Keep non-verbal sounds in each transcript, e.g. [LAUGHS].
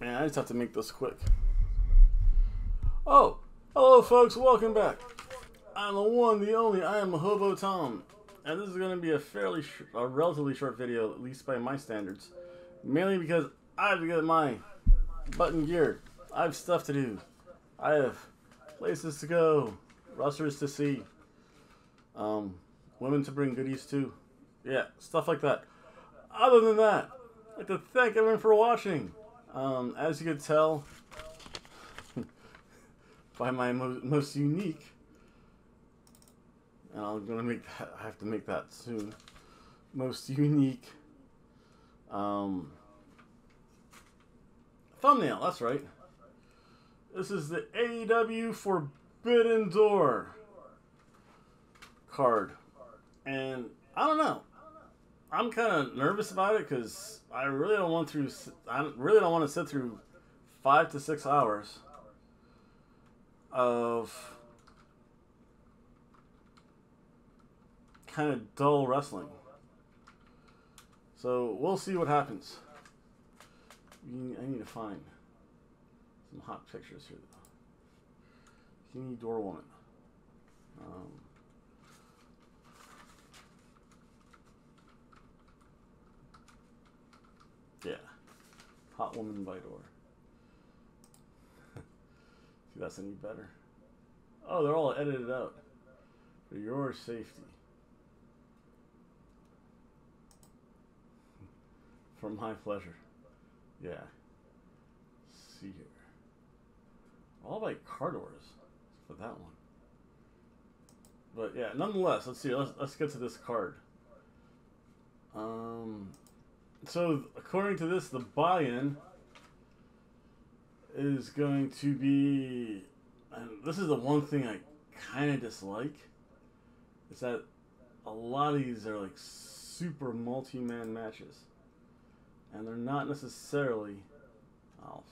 Man, I just have to make this quick. Oh, hello, folks. Welcome back. I'm the one, the only. I am Hobo Tom, and this is going to be a fairly, a relatively short video, at least by my standards. Mainly because I have to get my button geared. I have stuff to do. I have places to go, wrestlers to see, um, women to bring goodies to. Yeah, stuff like that. Other than that, I'd like to thank everyone for watching. Um, as you can tell [LAUGHS] by my mo- most unique, and I'm gonna make that. I have to make that soon. Most unique um, thumbnail. That's right. This is the AEW Forbidden Door card, and I don't know. I'm kind of nervous about it because I really don't want to. I really don't want to sit through five to six hours of kind of dull wrestling. So we'll see what happens. I need to find some hot pictures here, though. Skinny door woman. Um, Yeah. Hot woman by door. [LAUGHS] See, that's any better. Oh, they're all edited out for your safety. [LAUGHS] For my pleasure. Yeah. See here. All by car doors for that one. But yeah, nonetheless, let's see. Let's let's get to this card. Um, so according to this, the buy-in is going to be, and this is the one thing I kind of dislike, is that a lot of these are like super multi-man matches, and they're not necessarily. I'll,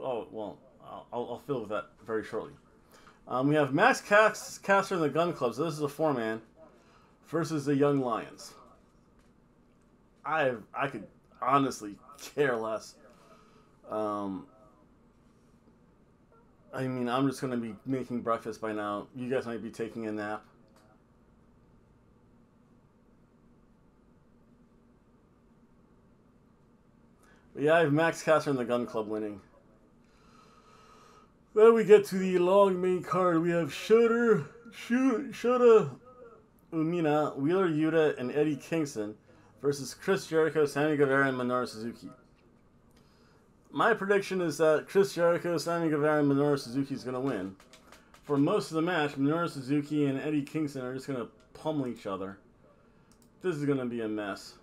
oh well, I'll, I'll fill with that very shortly. Um, we have Max Caster and the Gun Club. So this is a four-man versus the Young Lions. I I could honestly care less. Um, I mean, I'm just gonna be making breakfast by now. You guys might be taking a nap. But yeah, I have Max Caster and the Gun Club winning. Then we get to the long main card. We have Shota, Shota Umino, Wheeler Yuta, and Eddie Kingston versus Chris Jericho, Sammy Guevara, and Minoru Suzuki. My prediction is that Chris Jericho, Sammy Guevara, and Minoru Suzuki is going to win. For most of the match, Minoru Suzuki and Eddie Kingston are just going to pummel each other. This is going to be a mess.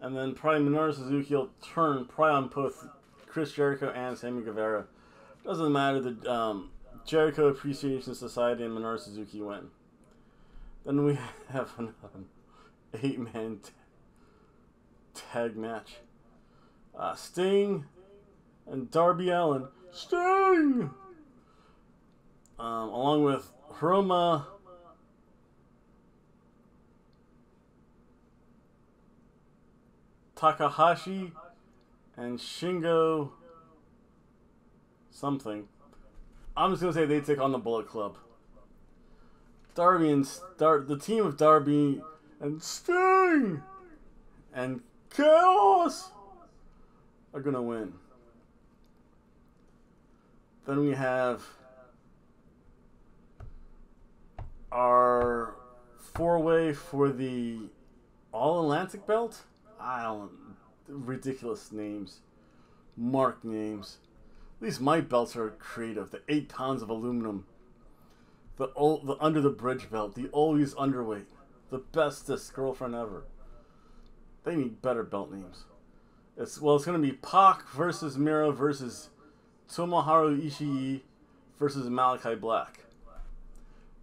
And then probably Minoru Suzuki will turn probably on both Chris Jericho and Sammy Guevara. Doesn't matter. The um, Jericho Appreciation Society and Minoru Suzuki win. Then we [LAUGHS] have another eight man tag match. Uh, Sting and Darby Allin. Sting! Um, along with Hiromu. Takahashi and Shingo something. I'm just gonna say they take on the Bullet Club. Darby and Dar- the team of Darby and Sting and Chaos are gonna win. Then we have our four way for the All Atlantic belt. I don't ridiculous names, mark names. At least my belts are creative. The eight pounds of aluminum. The old, the under the bridge belt. The always underweight. The bestest girlfriend ever. They need better belt names. It's well, it's gonna be Pac versus Miro versus Tomohiro Ishii versus Malachi Black.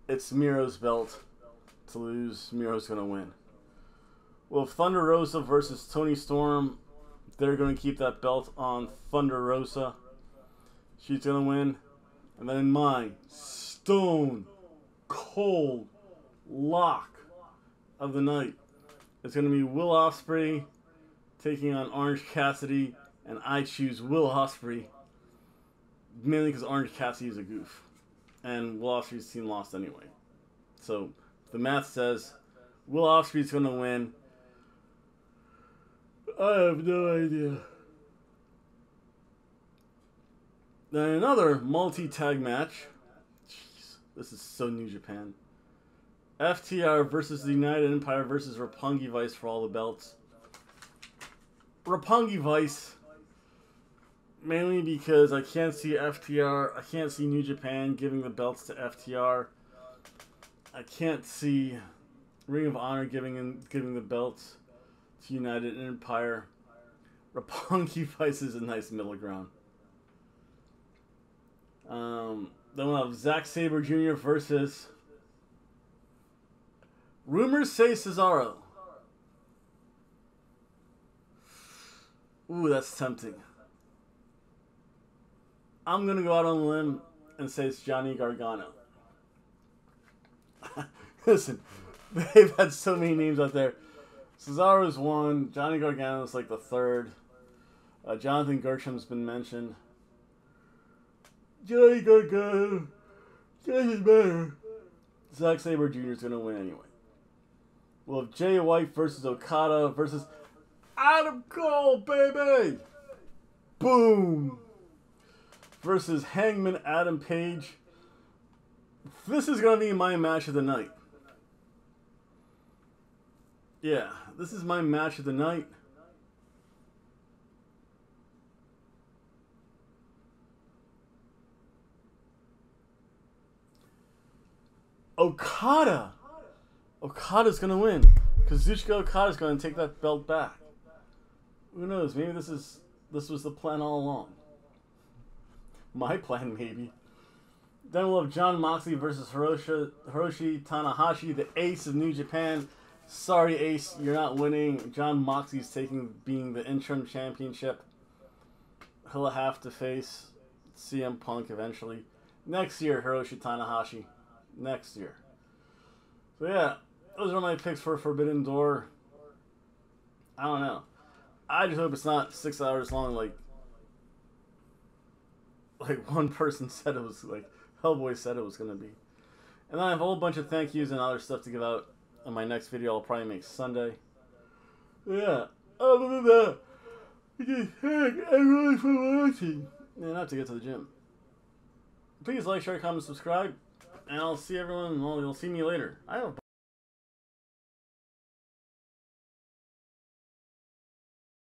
It's Miro's belt to lose. Miro's gonna win. Well, Thunder Rosa versus Toni Storm, they're gonna keep that belt on Thunder Rosa. She's gonna win. And then in my stone cold lock of the night, it's gonna be Will Ospreay taking on Orange Cassidy, and I choose Will Ospreay mainly because Orange Cassidy is a goof, and Will Ospreay's team lost anyway. So the math says Will Ospreay's going to win. I have no idea. Then another multi-tag match. Jeez, this is so New Japan. FTR versus the United Empire versus Roppongi Vice for all the belts. Roppongi Vice, mainly because I can't see FTR, I can't see New Japan giving the belts to FTR. I can't see Ring of Honor giving in, giving the belts to United Empire. Roppongi [LAUGHS] Vice is a nice middle ground. Um, then we'll have Zack Sabre Jr. versus Rumors say Cesaro. Ooh, that's tempting. I'm gonna go out on a limb and say it's Johnny Gargano. [LAUGHS] Listen, they've had so many names out there. Cesaro's one. Johnny Gargano's like the third. Uh, Jonathan Gresham's been mentioned. Johnny Gargano. Doesn't matter. Zack Sabre Jr. is gonna win anyway. We'll have Jay White versus Okada versus Adam Cole, baby! Boom! Versus Hangman Adam Page. This is going to be my match of the night. Yeah, this is my match of the night. Okada! Okada's gonna win. Kazuchika Okada's gonna take that belt back. Who knows? Maybe this is this was the plan all along. My plan, maybe. Then we'll have Jon Moxley versus Hiroshi, Hiroshi Tanahashi, the ace of New Japan. Sorry, Ace, you're not winning. Jon Moxley's taking being the interim championship. He'll have to face CM Punk eventually. Next year, Hiroshi Tanahashi. Next year. So yeah, those are my picks for Forbidden Door. I don't know. I just hope it's not six hours long, like [LAUGHS] like one person [LAUGHS] said it was like Hellboy said it was gonna be. And then I have a whole bunch of thank yous and other stuff to give out in my next video. I'll probably make Sunday. Yeah. Other than that, just thank everyone for watching. And I have to get to the gym. Please like, share, comment, subscribe, and I'll see everyone. Well, you'll see me later. I have.